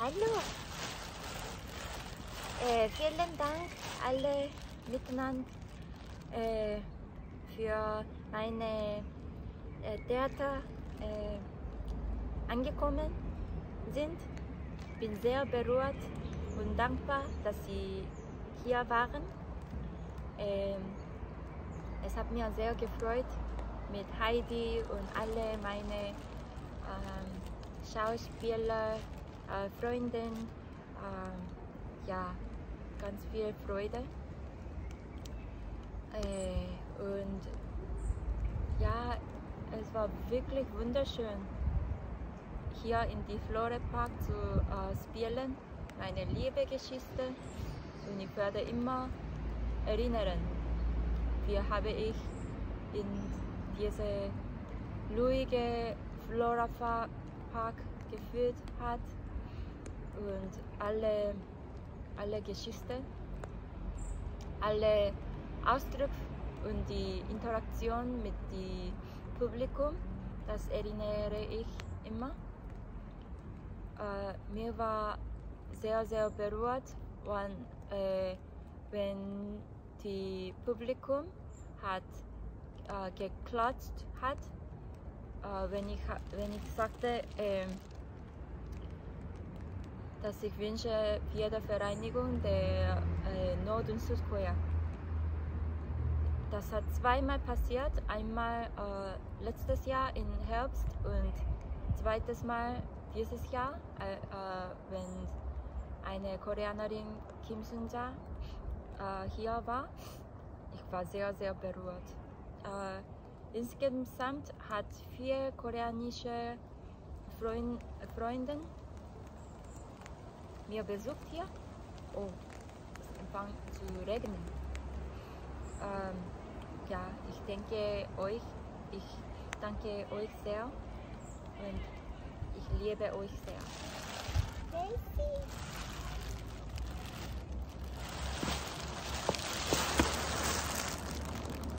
Hallo. Äh, vielen Dank alle miteinander äh, für meine äh, Theater äh, angekommen sind. Ich bin sehr berührt und dankbar, dass Sie hier waren. Ähm, es hat mir sehr gefreut, mit Heidi und alle meine ähm, Schauspieler, äh, Freunden, äh, ja, ganz viel Freude. Äh, und ja, es war wirklich wunderschön, hier in die Flore Park zu äh, spielen. Meine liebe Geschichte und ich werde immer erinnern, wie habe ich in diese ruhige Flora Park geführt hat und alle, alle Geschichten, alle Ausdrücke und die Interaktion mit dem Publikum, das erinnere ich immer. Äh, mir war sehr, sehr berührt, wenn, äh, wenn die Publikum hat äh, geklatscht hat, äh, wenn, ich, wenn ich sagte, ähm, dass ich wünsche Wiedervereinigung der äh, Nord- und Südkorea. Das hat zweimal passiert, einmal äh, letztes Jahr im Herbst und zweites Mal dieses Jahr, äh, äh wenn eine Koreanerin Kim Sun-ja äh, hier war. Ich war sehr, sehr berührt. Äh, insgesamt hat vier koreanische Freund, Freunde mir besucht hier. Oh, es fängt zu regnen. Ähm, ja, ich denke euch, ich danke euch sehr und ich liebe euch sehr.